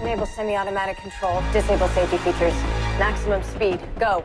Enable semi-automatic control. Disable safety features. Maximum speed. Go.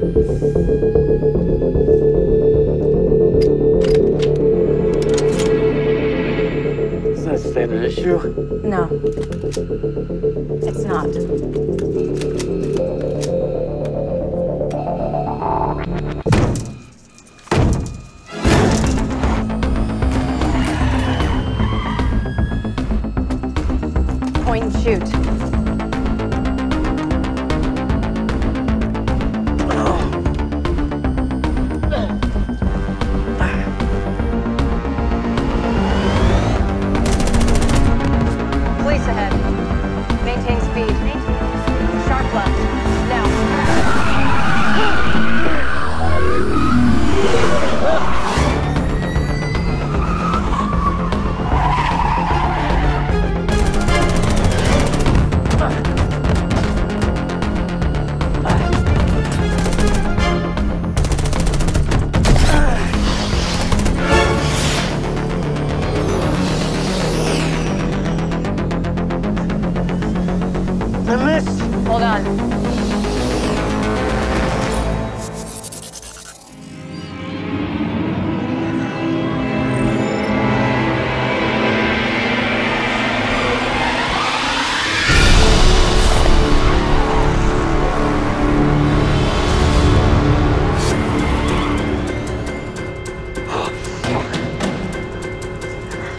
Is that an issue? No. It's not. Point shoot. I missed! Hold on.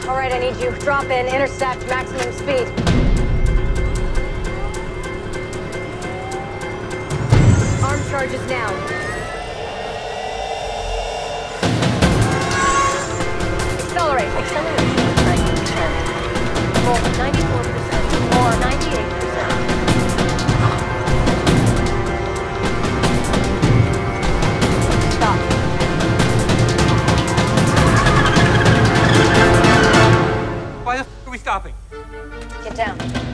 All right, I need you. Drop in, intercept, maximum speed. 98%. Stop. Why the f are we stopping? Get down.